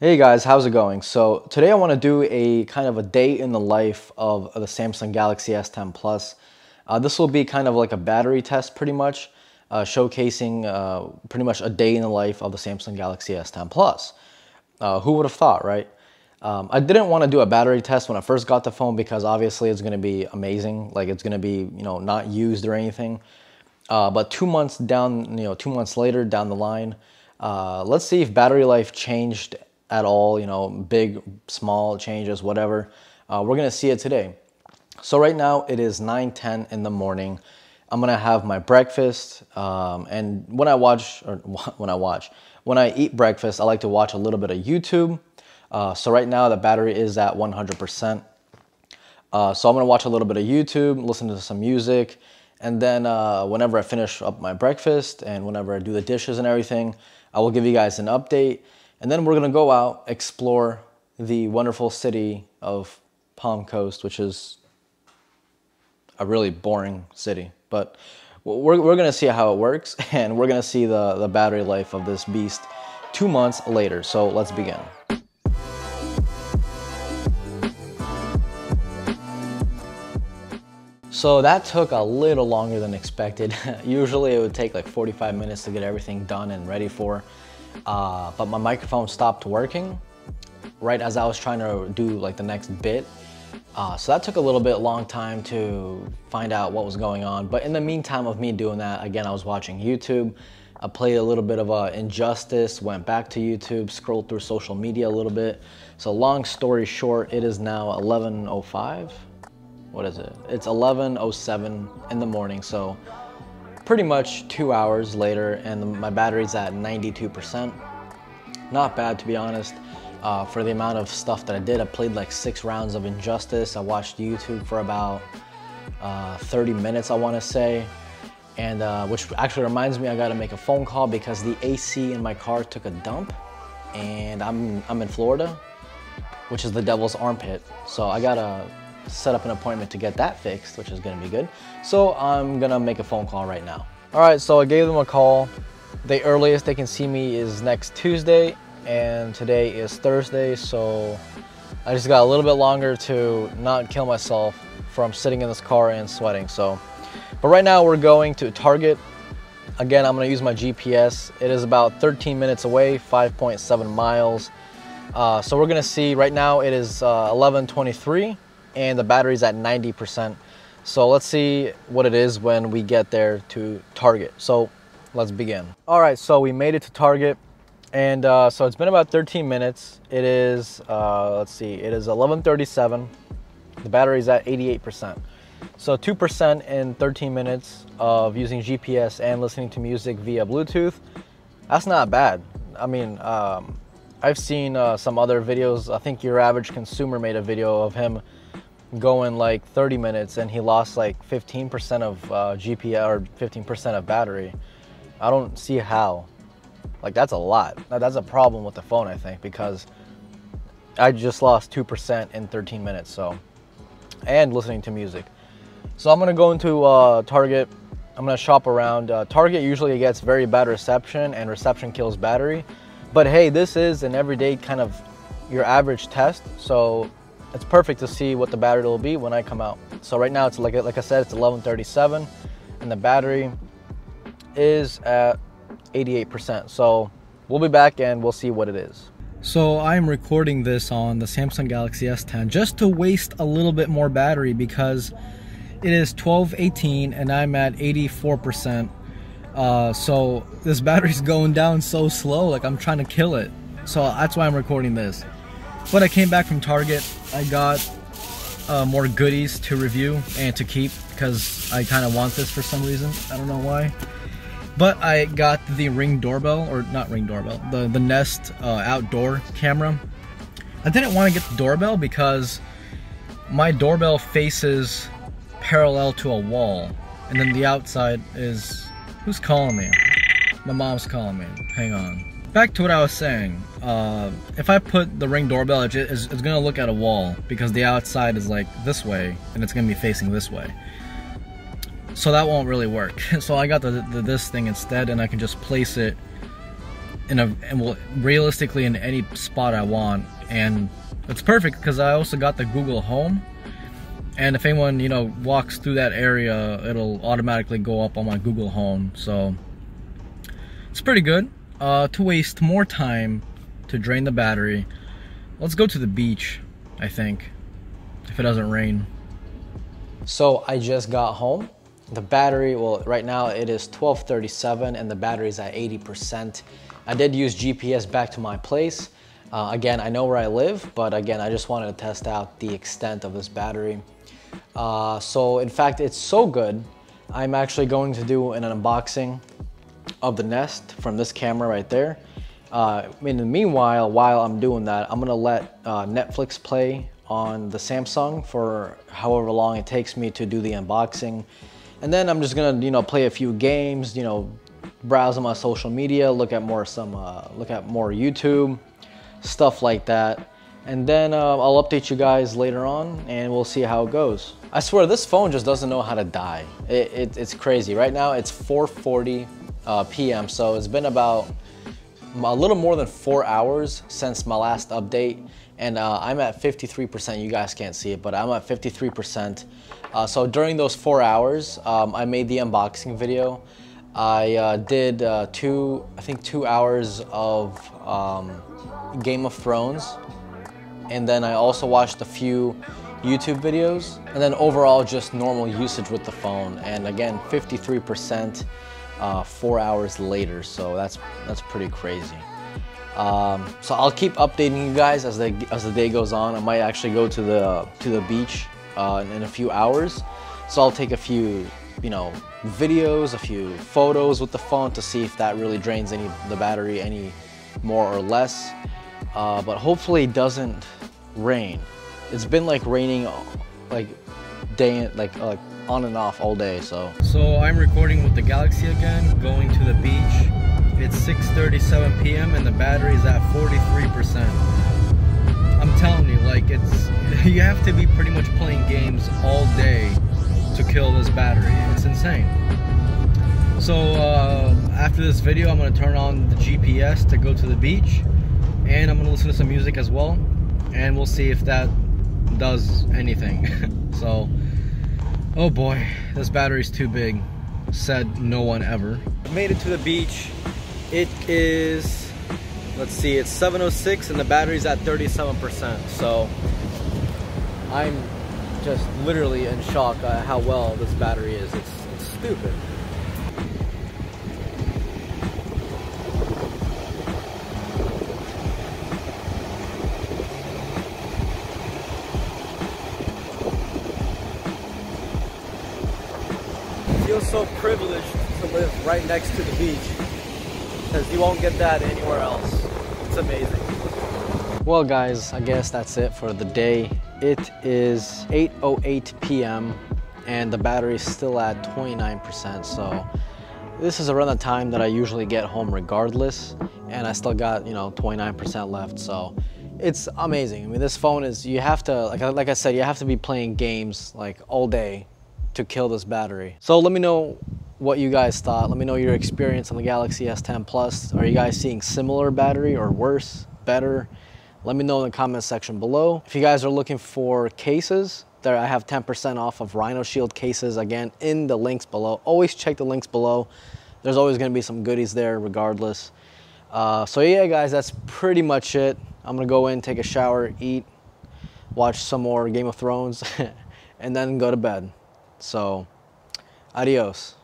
Hey guys, how's it going? So today I want to do a kind of a day in the life of the Samsung Galaxy S10 Plus. Uh, this will be kind of like a battery test pretty much, uh, showcasing uh, pretty much a day in the life of the Samsung Galaxy S10 Plus. Uh, who would have thought, right? Um, I didn't want to do a battery test when I first got the phone because obviously it's going to be amazing. Like it's going to be, you know, not used or anything. Uh, but two months down, you know, two months later down the line, uh, let's see if battery life changed at all, you know, big, small changes, whatever. Uh, we're gonna see it today. So right now it is 9, 10 in the morning. I'm gonna have my breakfast. Um, and when I watch, or when I watch, when I eat breakfast, I like to watch a little bit of YouTube. Uh, so right now the battery is at 100%. Uh, so I'm gonna watch a little bit of YouTube, listen to some music, and then uh, whenever I finish up my breakfast and whenever I do the dishes and everything, I will give you guys an update. And then we're gonna go out, explore the wonderful city of Palm Coast, which is a really boring city. But we're, we're gonna see how it works and we're gonna see the, the battery life of this beast two months later. So let's begin. So that took a little longer than expected. Usually it would take like 45 minutes to get everything done and ready for uh, but my microphone stopped working right as I was trying to do like the next bit. Uh, so that took a little bit long time to find out what was going on. But in the meantime of me doing that, again, I was watching YouTube. I played a little bit of uh, Injustice, went back to YouTube, scrolled through social media a little bit. So long story short, it is now 11.05. What is it? It's 11.07 in the morning. So pretty much two hours later and my battery's at 92%. Not bad to be honest. Uh, for the amount of stuff that I did, I played like six rounds of Injustice. I watched YouTube for about uh, 30 minutes, I wanna say. And uh, which actually reminds me, I gotta make a phone call because the AC in my car took a dump and I'm, I'm in Florida, which is the devil's armpit. So I gotta set up an appointment to get that fixed, which is gonna be good. So I'm gonna make a phone call right now. All right, so I gave them a call. The earliest they can see me is next Tuesday, and today is Thursday, so I just got a little bit longer to not kill myself from sitting in this car and sweating. So, but right now we're going to Target. Again, I'm gonna use my GPS. It is about 13 minutes away, 5.7 miles. Uh, so we're gonna see, right now it is uh, 11.23 and the battery's at 90%. So let's see what it is when we get there to Target. So let's begin. All right, so we made it to Target. And uh, so it's been about 13 minutes. It is, uh, let's see, it is 11.37. The battery's at 88%. So 2% in 13 minutes of using GPS and listening to music via Bluetooth. That's not bad. I mean, um, I've seen uh, some other videos. I think your average consumer made a video of him going like 30 minutes and he lost like 15% of uh, GPS or 15% of battery. I don't see how. Like that's a lot. That's a problem with the phone, I think, because I just lost 2% in 13 minutes. So, and listening to music. So I'm gonna go into uh, Target. I'm gonna shop around. Uh, Target usually gets very bad reception and reception kills battery. But hey, this is an everyday kind of your average test. So it's perfect to see what the battery will be when I come out. So right now it's like, like I said, it's 1137 and the battery is at 88%. So we'll be back and we'll see what it is. So I'm recording this on the Samsung Galaxy S10 just to waste a little bit more battery because it is 1218 and I'm at 84%. Uh, so this battery's going down so slow, like I'm trying to kill it. So that's why I'm recording this. But I came back from Target. I got uh, more goodies to review and to keep because I kind of want this for some reason. I don't know why. But I got the Ring doorbell, or not Ring doorbell, the, the Nest uh, outdoor camera. I didn't want to get the doorbell because my doorbell faces parallel to a wall. And then the outside is... Who's calling me? My mom's calling me. Hang on back to what I was saying. Uh, if I put the ring doorbell, it's, it's gonna look at a wall because the outside is like this way and it's gonna be facing this way. So that won't really work. So I got the, the, this thing instead and I can just place it in a and well realistically in any spot I want and it's perfect because I also got the Google Home and if anyone you know walks through that area it'll automatically go up on my Google Home so it's pretty good uh, to waste more time to drain the battery let's go to the beach I think if it doesn't rain. So I just got home. The battery well right now it is 1237 and the battery is at 80 percent. I did use GPS back to my place. Uh, again I know where I live but again I just wanted to test out the extent of this battery. Uh, so in fact, it's so good, I'm actually going to do an unboxing of the Nest from this camera right there. Uh, in the meanwhile, while I'm doing that, I'm gonna let uh, Netflix play on the Samsung for however long it takes me to do the unboxing. And then I'm just gonna, you know, play a few games, you know, browse on my social media, look at more some, uh, look at more YouTube, stuff like that. And then uh, I'll update you guys later on and we'll see how it goes. I swear this phone just doesn't know how to die. It, it, it's crazy. Right now it's 4.40 uh, p.m. So it's been about a little more than four hours since my last update. And uh, I'm at 53%, you guys can't see it, but I'm at 53%. Uh, so during those four hours, um, I made the unboxing video. I uh, did uh, two, I think two hours of um, Game of Thrones and then I also watched a few YouTube videos, and then overall just normal usage with the phone. And again, 53% uh, four hours later, so that's that's pretty crazy. Um, so I'll keep updating you guys as the as the day goes on. I might actually go to the to the beach uh, in a few hours, so I'll take a few you know videos, a few photos with the phone to see if that really drains any the battery any more or less. Uh, but hopefully it doesn't rain. It's been like raining like day like like on and off all day so. So I'm recording with the Galaxy again, going to the beach. It's 6.37 p.m. and the battery is at 43%. I'm telling you, like it's, you have to be pretty much playing games all day to kill this battery. It's insane. So uh, after this video, I'm gonna turn on the GPS to go to the beach and I'm gonna listen to some music as well and we'll see if that does anything so oh boy. This battery's too big. Said no one ever. Made it to the beach. It is let's see it's 706 and the battery's at 37 percent. So i'm just literally in shock at how well this battery is. It's, it's stupid feel so privileged to live right next to the beach because you won't get that anywhere else. It's amazing. Well guys, I guess that's it for the day. It is 8.08 p.m. and the battery is still at 29%. So this is around the time that I usually get home regardless. And I still got, you know, 29% left. So it's amazing. I mean, this phone is, you have to, like, like I said, you have to be playing games like all day to kill this battery. So let me know what you guys thought. Let me know your experience on the Galaxy S10 Plus. Are you guys seeing similar battery or worse, better? Let me know in the comment section below. If you guys are looking for cases, there I have 10% off of Rhino Shield cases again in the links below. Always check the links below. There's always gonna be some goodies there regardless. Uh, so yeah guys, that's pretty much it. I'm gonna go in, take a shower, eat, watch some more Game of Thrones, and then go to bed. So, adios.